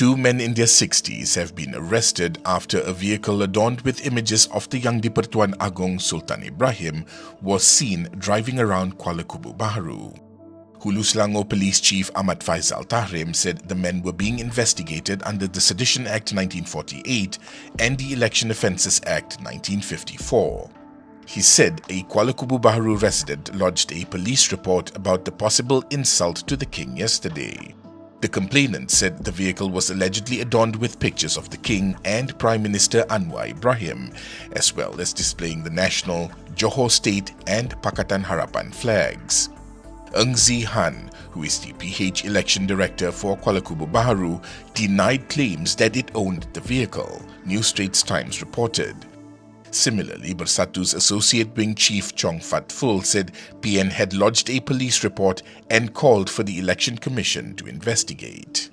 Two men in their 60s have been arrested after a vehicle adorned with images of the Yang di-Pertuan Agong Sultan Ibrahim was seen driving around Kuala Kubu Baharu. Hulu Selangor Police Chief Ahmad Faizal Tahrim said the men were being investigated under the Sedition Act 1948 and the Election Offences Act 1954. He said a Kuala Kubu Baharu resident lodged a police report about the possible insult to the king yesterday. The complainant said the vehicle was allegedly adorned with pictures of the king and Prime Minister Anwar Ibrahim, as well as displaying the national, Johor State and Pakatan Harapan flags. Ng Sze Han, who is the PH election director for Kuala Kubu Baharu, denied claims that it owned the vehicle, New Straits Times reported. Similarly, Bersatu's Associate Wing Chief Chong Fat Full said PN had lodged a police report and called for the Election Commission to investigate.